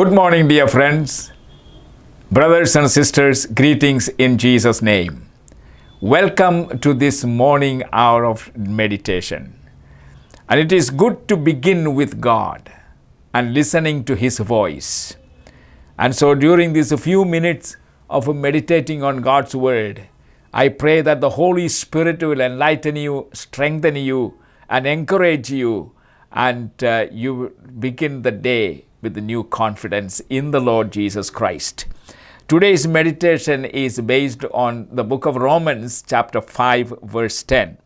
Good morning, dear friends, brothers and sisters. Greetings in Jesus' name. Welcome to this morning hour of meditation. And it is good to begin with God and listening to His voice. And so, during these few minutes of meditating on God's Word, I pray that the Holy Spirit will enlighten you, strengthen you, and encourage you, and uh, you begin the day with the new confidence in the Lord Jesus Christ. Today's meditation is based on the book of Romans, chapter 5, verse 10.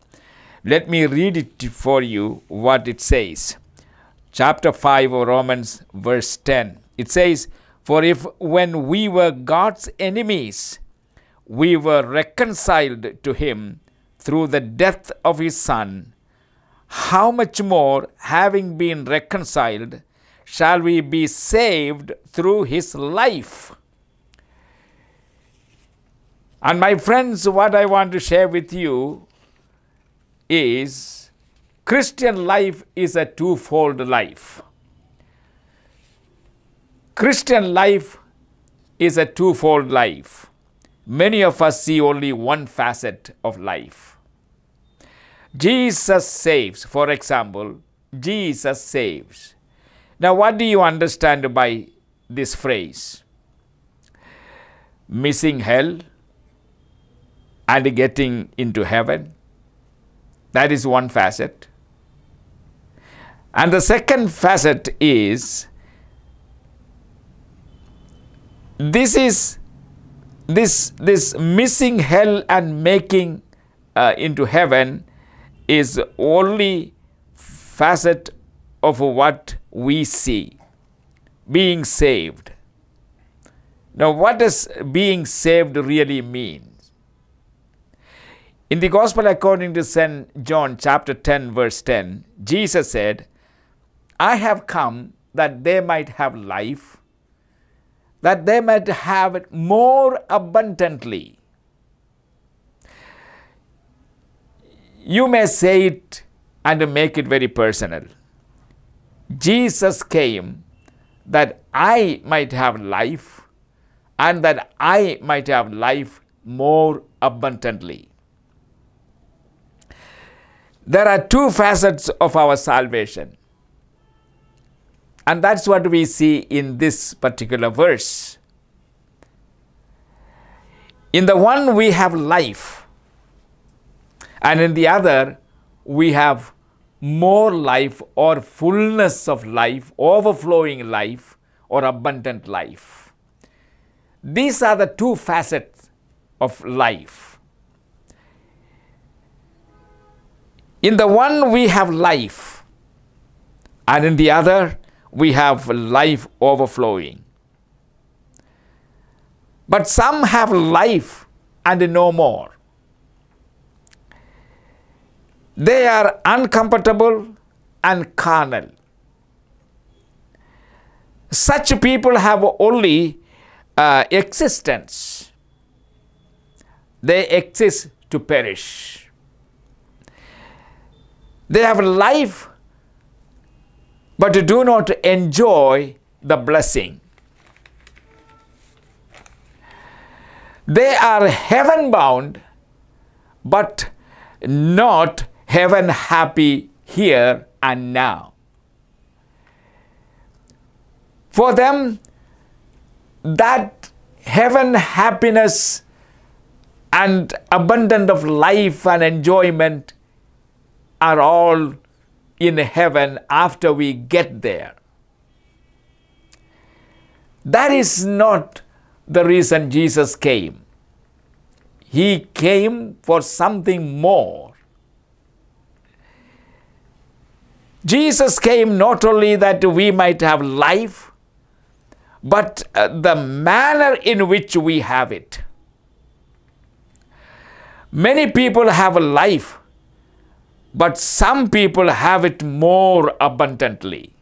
Let me read it for you what it says. Chapter 5 of Romans, verse 10. It says, For if when we were God's enemies, we were reconciled to him through the death of his Son, how much more, having been reconciled, shall we be saved through his life? And my friends, what I want to share with you is Christian life is a twofold life. Christian life is a twofold life. Many of us see only one facet of life. Jesus saves, for example, Jesus saves. Now, what do you understand by this phrase? Missing hell and getting into heaven. That is one facet. And the second facet is this is this this missing hell and making uh, into heaven is only facet of what we see being saved now what does being saved really mean in the gospel according to st john chapter 10 verse 10 jesus said i have come that they might have life that they might have it more abundantly. You may say it and make it very personal. Jesus came that I might have life and that I might have life more abundantly. There are two facets of our salvation. And that's what we see in this particular verse. In the one, we have life, and in the other, we have more life or fullness of life, overflowing life, or abundant life. These are the two facets of life. In the one, we have life, and in the other, we have life overflowing. But some have life and no more. They are uncomfortable and carnal. Such people have only uh, existence. They exist to perish. They have life but do not enjoy the blessing. They are heaven bound, but not heaven happy here and now. For them, that heaven happiness and abundant of life and enjoyment are all in heaven after we get there. That is not the reason Jesus came. He came for something more. Jesus came not only that we might have life, but uh, the manner in which we have it. Many people have a life but some people have it more abundantly.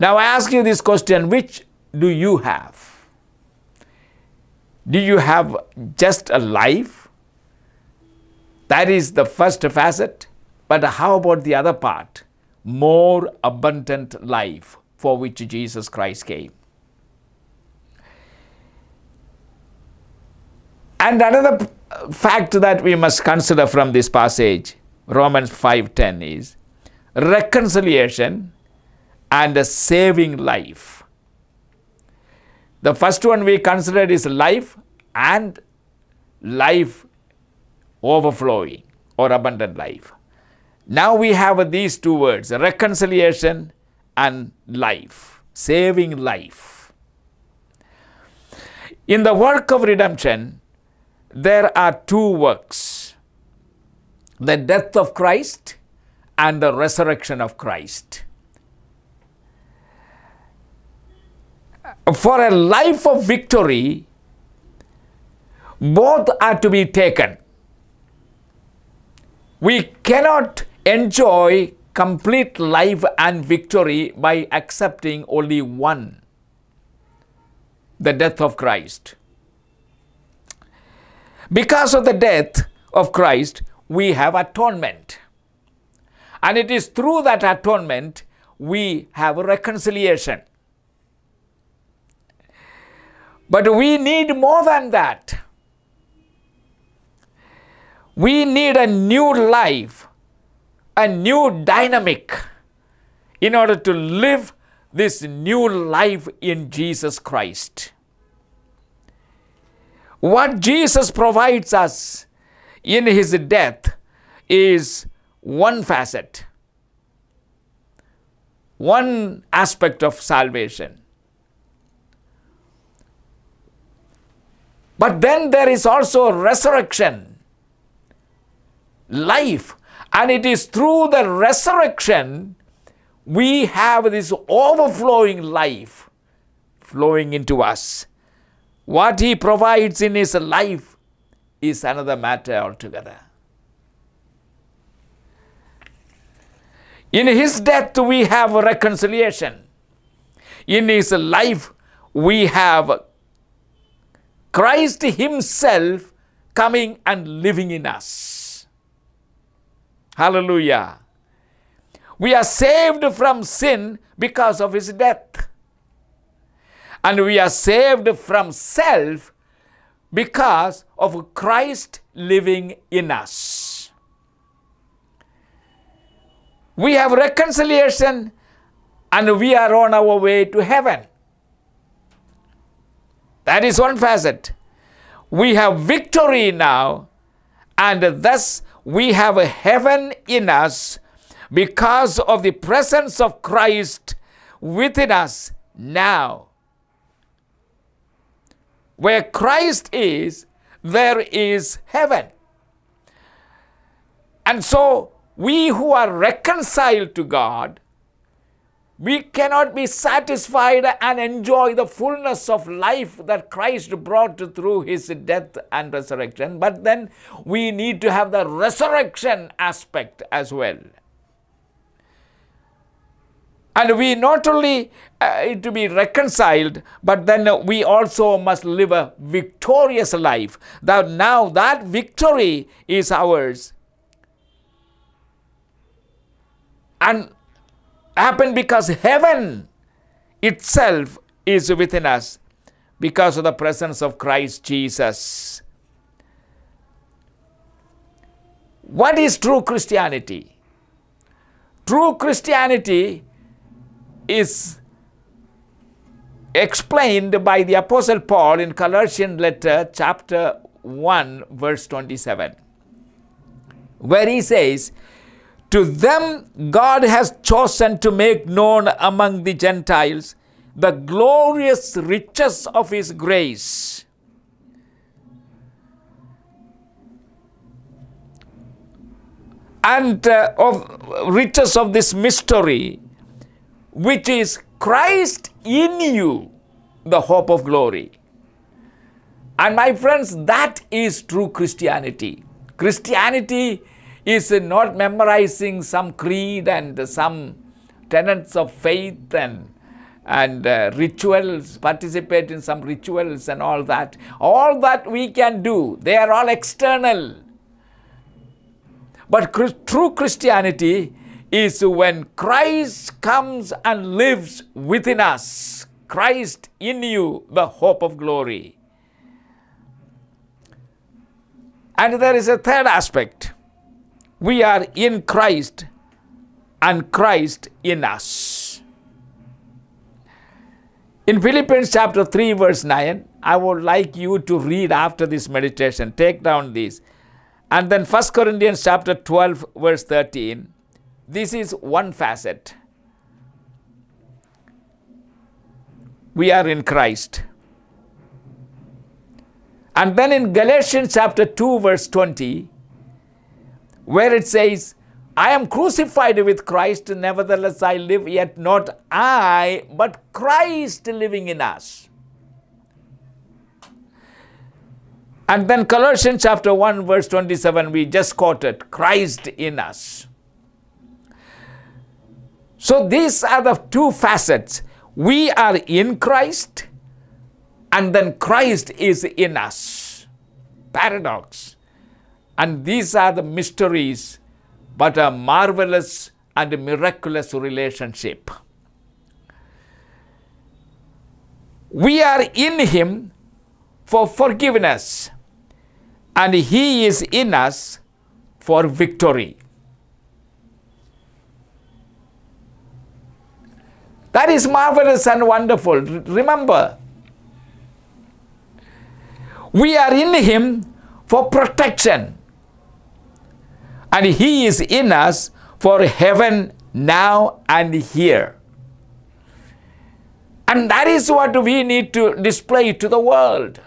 Now, I ask you this question which do you have? Do you have just a life? That is the first facet. But how about the other part? More abundant life, for which Jesus Christ came. And another fact that we must consider from this passage, Romans 5:10 is reconciliation and a saving life. The first one we considered is life and life overflowing or abundant life. Now we have these two words reconciliation and life, saving life. In the work of redemption, there are two works the death of Christ and the resurrection of Christ. For a life of victory, both are to be taken. We cannot enjoy complete life and victory by accepting only one the death of Christ. Because of the death of Christ, we have atonement. And it is through that atonement we have reconciliation. But we need more than that. We need a new life, a new dynamic in order to live this new life in Jesus Christ. What Jesus provides us in his death is one facet, one aspect of salvation. But then there is also resurrection, life, and it is through the resurrection we have this overflowing life flowing into us. What he provides in his life is another matter altogether. In his death, we have reconciliation. In his life, we have Christ Himself coming and living in us. Hallelujah. We are saved from sin because of His death. And we are saved from self because of Christ living in us. We have reconciliation and we are on our way to heaven. That is one facet. We have victory now, and thus we have a heaven in us because of the presence of Christ within us now. Where Christ is, there is heaven. And so, we who are reconciled to God we cannot be satisfied and enjoy the fullness of life that Christ brought through his death and resurrection, but then we need to have the resurrection aspect as well. And we not only uh, to be reconciled, but then we also must live a victorious life. That now that victory is ours. And happened because heaven itself is within us because of the presence of Christ Jesus. What is true Christianity? True Christianity is explained by the Apostle Paul in Colossian letter, chapter 1, verse 27, where he says, to them, God has chosen to make known among the Gentiles the glorious riches of His grace. And uh, of riches of this mystery, which is Christ in you, the hope of glory. And my friends, that is true Christianity. Christianity is not memorizing some creed and some tenets of faith and and uh, rituals, participate in some rituals and all that. All that we can do, they are all external. But true Christianity is when Christ comes and lives within us. Christ in you, the hope of glory. And there is a third aspect. We are in Christ and Christ in us. In Philippians chapter 3, verse 9, I would like you to read after this meditation. Take down this. And then 1 Corinthians chapter 12, verse 13. This is one facet. We are in Christ. And then in Galatians chapter 2, verse 20, where it says, I am crucified with Christ, nevertheless I live, yet not I, but Christ living in us. And then Colossians chapter 1, verse 27, we just quoted Christ in us. So these are the two facets. We are in Christ, and then Christ is in us. Paradox. And these are the mysteries, but a marvelous and miraculous relationship. We are in Him for forgiveness, and He is in us for victory. That is marvelous and wonderful. Remember, we are in Him for protection, and He is in us for heaven now and here. And that is what we need to display to the world.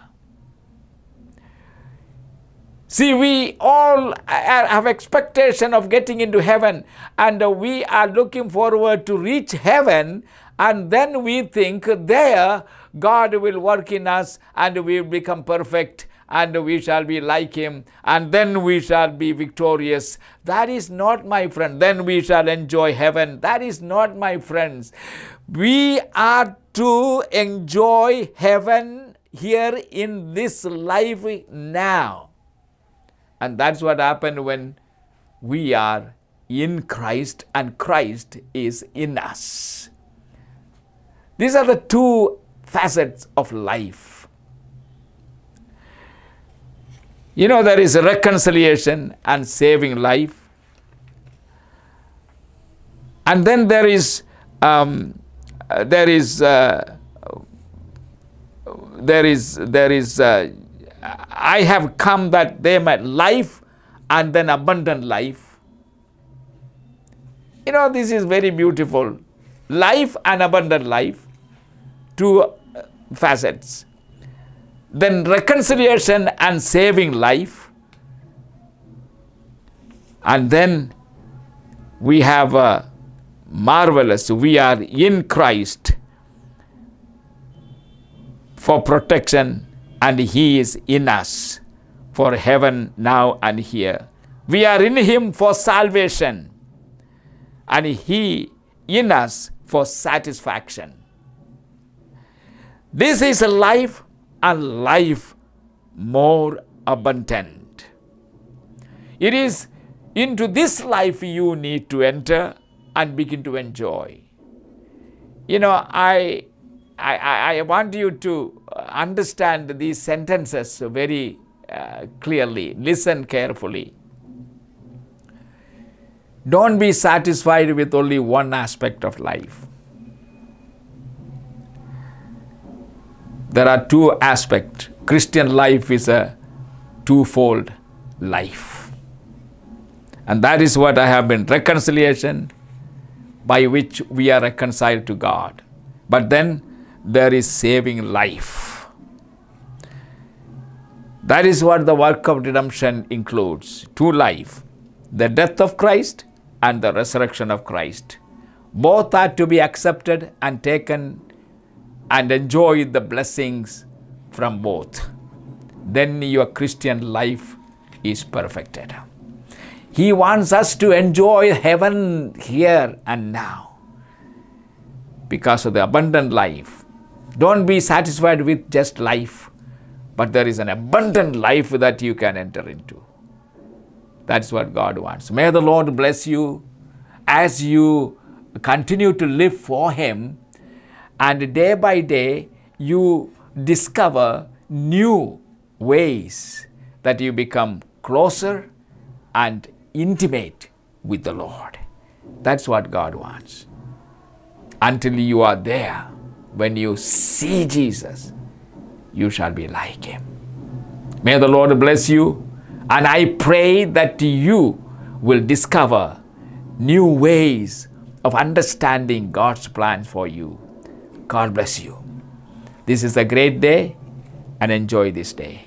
See, we all have expectation of getting into heaven and we are looking forward to reach heaven and then we think there God will work in us and we will become perfect and we shall be like him and then we shall be victorious. That is not my friend. Then we shall enjoy heaven. That is not my friends. We are to enjoy heaven here in this life now. And that's what happened when we are in Christ and Christ is in us. These are the two facets of life. You know, there is reconciliation and saving life. And then there is, um, there is, uh, there is, there is, uh, I have come that they might life and then abundant life. You know, this is very beautiful. Life and abundant life, two uh, facets. Then reconciliation and saving life. And then we have a marvelous, we are in Christ for protection and He is in us for heaven now and here. We are in Him for salvation, and He in us for satisfaction. This is a life and life more abundant. It is into this life you need to enter and begin to enjoy. You know, I, I, I want you to understand these sentences very uh, clearly. Listen carefully. Don't be satisfied with only one aspect of life. There are two aspects. Christian life is a twofold life. And that is what I have been reconciliation by which we are reconciled to God. But then there is saving life. That is what the work of redemption includes two life, the death of Christ and the resurrection of Christ. Both are to be accepted and taken and enjoy the blessings from both. Then your Christian life is perfected. He wants us to enjoy heaven here and now because of the abundant life don't be satisfied with just life, but there is an abundant life that you can enter into. That's what God wants. May the Lord bless you as you continue to live for Him, and day by day you discover new ways that you become closer and intimate with the Lord. That's what God wants. Until you are there, when you see Jesus, you shall be like Him. May the Lord bless you, and I pray that you will discover new ways of understanding God's plans for you. God bless you. This is a great day and enjoy this day.